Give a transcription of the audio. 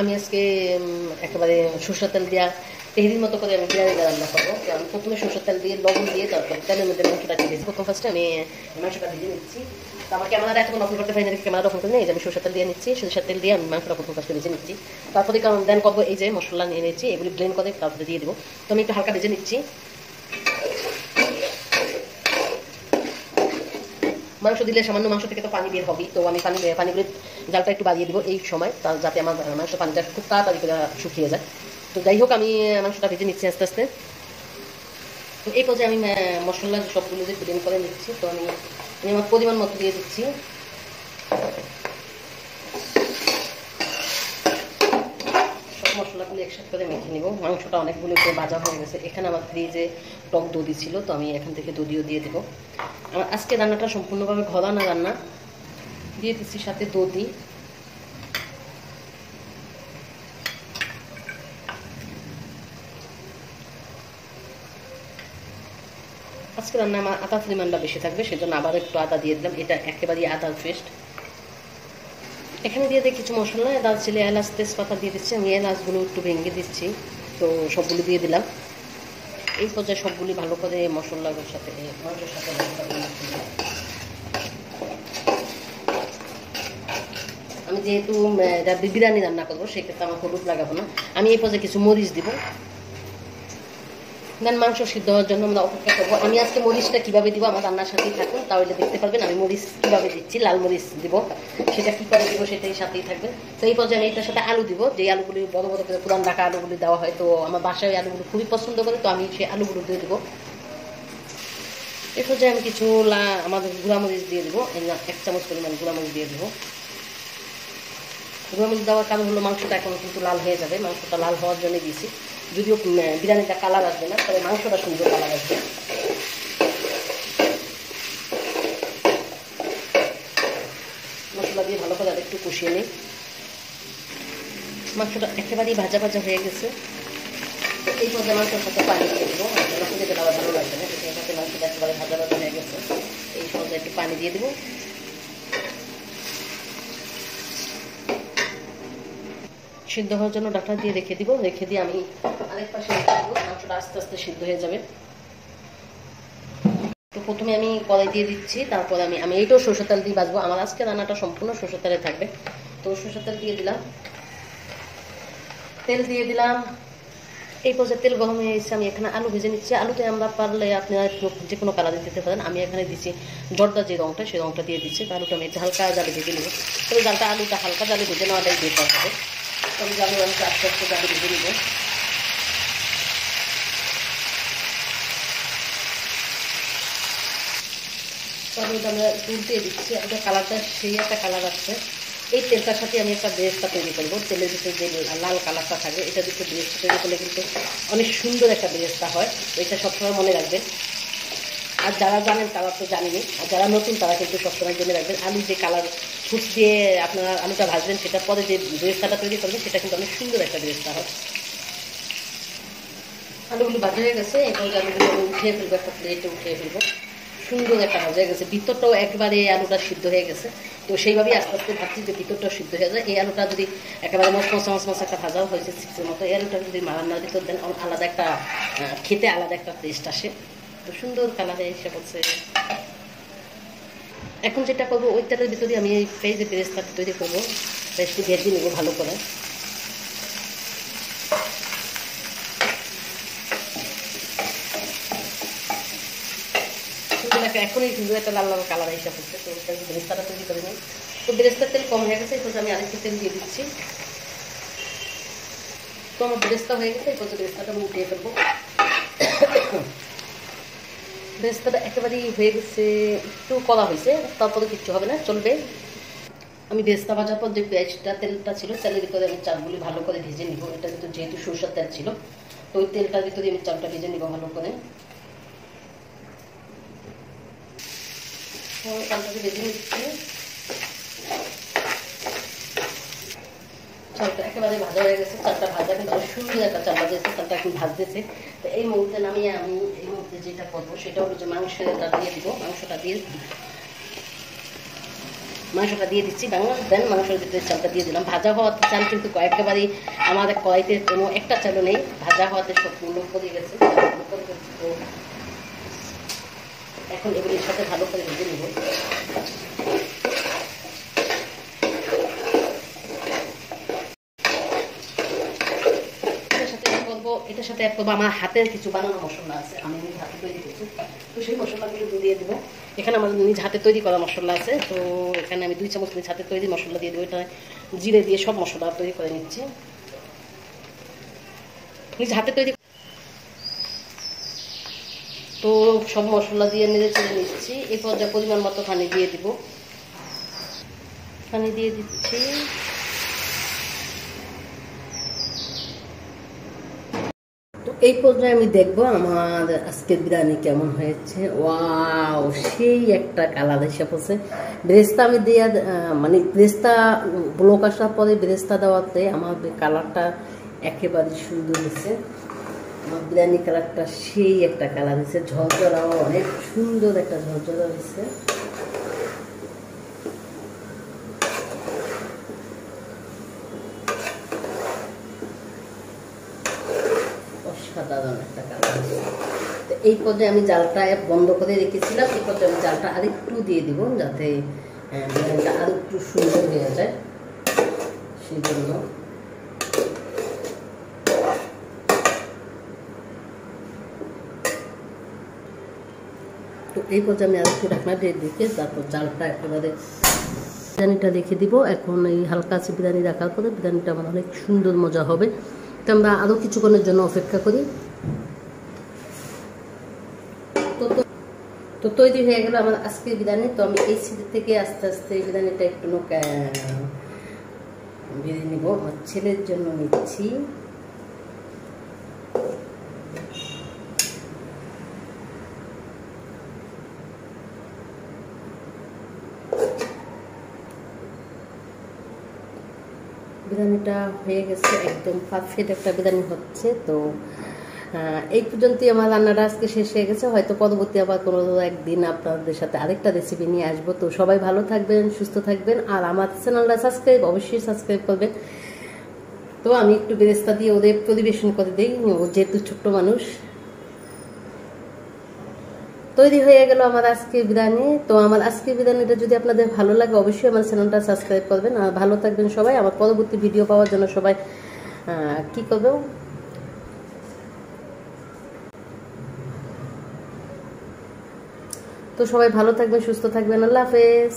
আমি আজকে একেবারে সরষের তেল দেওয়া তেহরির মতো করে আমি বিরিয়ানি রান্না করব। আমি প্রথমে সরষের তেল দিয়ে, লবণ দিয়ে, তারপর তেলের মধ্যে প্রথম ফার্স্টে আমি মাংসটা দিয়ে নিচ্ছি। তারপর ক্যামেরা এতক্ষণ অফন করতে পারি ক্যামেরা অফন করে যে আমি সরষের তেল দিয়ে নিচ্ছি, সরষের তেল দিয়ে আমি মাংসটা প্রথম ফার্স্টে ভেজে নিচ্ছি। তারপরে কারণ দেন করব এই যে মশলা নিয়ে নিচ্ছি, এগুলি ব্লেন্ড করে তারপরে দিয়ে দেবো। তো আমি একটু হালকা ভেজে নিচ্ছি। মাংস দিলে সামান্য মাংস থেকে তো পানি বের হবে তো আমি পানি পানিগুলো জালটা একটু বাড়িয়ে দিব এই সময়, তা যাতে আমার মাংস পানিটা খুব তাড়াতাড়ি করে শুকিয়ে যায়। তো যাই হোক, আমি মাংসটা ভেজে নিচ্ছি আস্তে আস্তে। তো এই পর্যায়ে আমি মশলার মশলা সবগুলো যে ব্লেন্ড করে নিচ্ছি, তো আমি আমি আমার পরিমাণ মতো দিয়ে দিচ্ছি। সব মশলাগুলো একসাথে করে মেখে নিব। মাংসটা অনেকগুলো করে ভাজা হয়ে গেছে। এখানে আমার ফ্রিজে টক দধি ছিল তো আমি এখান থেকে দধিও দিয়ে দেবো। আমার আজকে রান্নাটা সম্পূর্ণভাবে ঘরানা রান্না। দিয়ে দিচ্ছি সাথে দধি আজকে রান্না আমার আদার পরিমাণটা বেশি থাকবে, সেজন্য আবার একটু আদা দিয়ে দিলাম। এটা একেবারেই আদার পেস্ট। এখানে দিয়ে দিই কিছু মশলা দারচিনি এলাচ তেজপাতা দিয়ে দিচ্ছি, আমি এলাচগুলো একটু ভেঙে দিচ্ছি, তো সবগুলো দিয়ে দিলাম। এই পর্যায়ে সবগুলি ভালো করে মশলাগুলোর সাথে সাথে। আমি যেহেতু বিরিয়ানি রান্না করব, সেক্ষেত্রে আমার হলুদ লাগাবো না। আমি এই পর্যায়ে কিছু মরিচ দিব। দেন মাংস সিদ্ধ হওয়ার জন্য আমরা অপেক্ষা করব। আমি আজকে মরিচটা কীভাবে দিব, আমার রান্নার সাথেই থাকুন, তাহলে দেখতে পারবেন আমি মরিচ কীভাবে দিচ্ছি, লাল মরিচ দিব। সেটা কি করে দিব সেটাই সাথেই থাকবে তো এই পর্যায়ে এটার সাথে আলু দিব, যে আলুগুলি বড় বড় করে পুরান ঢাকা আলুগুলি দেওয়া হয়, তো আমার বাসায় আলুগুলো খুবই পছন্দ করে, তো আমি সেই আলুগুলো দিয়ে দেবো। এই পর্যায়ে আমি কিছু লা আমাদের গুঁড়ামরিচ দিয়ে দেবো এক চামচ পরিমাণ গুঁড়ামরিচ দিয়ে দেবো। গুঁড়ামরিচ দেওয়ার কারণ হলো মাংসটা এখন কিন্তু লাল হয়ে যাবে, মাংসটা লাল হওয়ার জন্য দিয়েছি। যদিও বিরিয়ানিটা কালার আসবে না, তবে মাংসটা সুন্দর কালার আসবে। মশলা দিয়ে ভালো করে একটু কষিয়ে নিই। মাংসটা একেবারেই ভাজা ভাজা হয়ে গেছে। এই পর্যায়ে মাংসের সাথে পানি দিয়ে দেবো। মাংসটা খুঁজে আবার ভালো লাগবে না মাংসটা একেবারে ভাজা ভাজা হয়ে গেছে। এই পর্যায়ে একটু পানি দিয়ে দেবো। সিদ্ধ হওয়ার জন্য ডাটা দিয়ে রেখে দিব। রেখে দিয়ে আমি আরেক পাশে রেখে দেবো। মাংসটা আস্তে আস্তে সিদ্ধ হয়ে যাবে। তো প্রথমে আমি কলাই দিয়ে দিচ্ছি, তারপর আমি আমি এইটাও সরষের তেল দিয়ে বাজবো আমার আজকে রান্নাটা সম্পূর্ণ সরষের তেলে থাকবে। তো সরষের তেল দিয়ে দিলাম। তেল দিয়ে দিলাম। এই পর্যায়ে তেল গরম হয়ে এসে আমি এখানে আলু ভেজে নিচ্ছি। আলুতে আমরা পারলে আপনারা যে কোনো কালার দিতে পারেন। আমি এখানে দিচ্ছি জর্দা যে রঙটা সেই রঙটা দিয়ে দিচ্ছি। আলুটা আমি হালকা জালে ভেজে নেব। তবে জালটা আলুটা হালকা জালে ভেজে নেওয়াটাই বেটার হবে। আমি জালে আমি আস্তে আস্তে জালে ভেজে নেব। এটা আমরা উল্টে দিচ্ছি। আর এটা কালারটা, সেই একটা কালার আসছে এই তেলটার সাথে আমি একটা ব্রেস্টটা তৈরি করব। তেলের ভিতরে যে লাল কালারটা থাকে, এটা দিতে ব্রেস্টটা তৈরি করলে কিন্তু অনেক সুন্দর একটা ব্রেস্টটা হয়। এটা সবসময় মনে রাখবেন। আর যারা জানেন তারা তো জানেনি আর যারা নতুন, তারা কিন্তু সবসময় জেনে রাখবেন আলু যে কালার ফুট দিয়ে আপনারা আলুটা ভাজবেন সেটার পরে যে ব্রেস্তাটা তৈরি করবেন, সেটা কিন্তু অনেক সুন্দর একটা ব্রেস্তা হয় আলুগুলো ভাজা হয়ে গেছে এবং আলুগুলো উঠিয়ে ফেলব, একটা প্লেটে উঠিয়ে ফেলব। সুন্দর একটা ভাজা হয়ে গেছে। ভিতরটাও একবারে আলুটা সিদ্ধ হয়ে গেছে। তো সেইভাবেই আস্তে আস্তে ভাবছি যে ভিতরটাও সিদ্ধ হয়ে যায়। এই আলুটা যদি একেবারে মশ মশা মশ মশা একটা ভাজাও হয়েছে, সিক্সের মতো, এই আলুটা যদি রান্নার ভিতর দেন, আলাদা একটা খেতে আলাদা একটা টেস্ট আসে। তো সুন্দর কালারে এসে পড়ছে এখন যেটা করব ওই তেলের ভিতরে আমি এই পেঁয়াজের পেরেস্তা তৈরি করব। পেস্টটি ভেজে নেব ভালো করে। এখনই সুন্দর একটা লাল লাল কালার এসে পড়ছে, তো ওটা বেরেস্তাটা তৈরি করে নিই তো বেরেস্তার তেল কম হয়ে গেছে, এরপর আমি আরেকটু তেল দিয়ে দিচ্ছি। তো আমার বেরেস্তা হয়ে গেছে, এরপর বেরেস্তাটা আমি উঠিয়ে ফেলব। বেরেস্তাটা একেবারেই হয়ে গেছে, একটু কলা হয়েছে, তারপরে কিচ্ছু হবে না, চলবে। আমি বেস্তা ভাজার পর যে পেঁয়াজটা তেলটা ছিল, তেলের ভিতরে আমি চালগুলি ভালো করে ভেজে নিব। এটা কিন্তু যেহেতু সরষের তেল ছিল, তো ওই তেলটার ভিতরে আমি চালটা ভেজে নিব ভালো করে। চালটাকে ভেজে নিচ্ছি। চালটা একেবারে ভাজা হয়ে গেছে চালটা ভাজা কিন্তু সুন্দর একটা চাল ভাজা চালটা এখন ভাজতেছে। তো এই মুহূর্তে নামিয়ে আমি এই যেটা করব সেটা হলো যে মাংসটা দিয়ে দিব, মাংসটা দিয়ে মাংসটা দিয়ে দিচ্ছি। বাংলা দেন মাংসের ভিতরে চালটা দিয়ে দিলাম। ভাজা হওয়াতে চাল কিন্তু কয়েকবারই আমাদের কড়াইতে কোনো একটা চালও নেই। ভাজা হওয়াতে সব পূর্ণ করে গেছে এখন এগুলির সাথে ভালো করে ভেজে নেব এটার সাথে কি করব এটার সাথে এক করব আমার হাতের কিছু বানানো মশলা আছে, আমি নিজ হাতে তৈরি করছি। তো সেই মশলাগুলো দিয়ে দেবো। এখানে আমার নিজ হাতে তৈরি করা মশলা আছে, তো এখানে আমি দুই চামচ নিজ হাতে তৈরি মশলা দিয়ে দেবো। এটা জিরে দিয়ে সব মশলা তৈরি করে নিচ্ছি। নিজ হাতে তৈরি তো সব মশলা দিয়ে নেড়ে চেড়ে নিচ্ছি। এরপর পর্যায়ে পরিমাণ মতো পানি দিয়ে দিব। পানি দিয়ে দিচ্ছি। এই পর্যায়ে আমি দেখব আমার আজকের বিরিয়ানি কেমন হয়েছে। ওয়াও, সেই একটা কালার এসে পড়ছে। ব্রেস্তা আমি দিয়ে মানে ব্রেস্তা ব্লক আসার পরে ব্রেস্তা দেওয়াতে আমার কালারটা একেবারে সুন্দর হয়েছে। আমার বিরিয়ানি কালারটা সেই একটা কালার হয়েছে। ঝরঝরাও অনেক সুন্দর একটা ঝরঝরা হয়েছে। অসাধারণ একটা কালার এই পর্যায়ে আমি জালটা বন্ধ করে রেখেছিলাম, এই পর্যায়ে আমি জালটা আরেকটু দিয়ে দিব যাতে বিরিয়ানিটা আরও একটু সুন্দর হয়ে যায়। সেই জন্য। এই পর্যায়ে আমি আরেকটু ঢাকনা দিয়ে দিকে, তারপর জালটা একেবারে বিরিয়ানিটা রেখে দিব। এখন এই হালকা আছে বিরিয়ানি রাখার পরে বিরিয়ানিটা আমার অনেক সুন্দর মজা হবে। তো আমরা আরও কিছুক্ষণের জন্য অপেক্ষা করি। তো তৈরি হয়ে গেল আমার আজকের বিরিয়ানি। তো আমি এই সিটি থেকে আস্তে আস্তে বিরিয়ানিটা একটু বেরিয়ে নিব। আমার ছেলের জন্য নিচ্ছি। বিরিয়ানিটা হয়ে গেছে, একদম পারফেক্ট একটা বিরিয়ানি হচ্ছে। তো এই পর্যন্তই আমার রান্নাটা আজকে শেষ হয়ে গেছে। হয়তো পরবর্তী আবার কোনো একদিন আপনাদের সাথে আরেকটা রেসিপি নিয়ে আসব। তো সবাই ভালো থাকবেন, সুস্থ থাকবেন, আর আমার চ্যানেলটা সাবস্ক্রাইব অবশ্যই সাবস্ক্রাইব করবেন। তো আমি একটু বেরেস্তা দিয়ে ওদের পরিবেশন করে দিই, ও যেহেতু ছোট্ট মানুষ। তৈরি হয়ে গেল আমার আজকে বিরিয়ানি। তো আমার আজকে বিরিয়ানিটা যদি আপনাদের ভালো লাগে, অবশ্যই আমার চ্যানেলটা সাবস্ক্রাইব করবেন। আর ভালো থাকবেন সবাই। আমার পরবর্তী ভিডিও পাওয়ার জন্য সবাই কি করবে? তো সবাই ভালো থাকবেন, সুস্থ থাকবেন। আল্লাহ হাফেজ।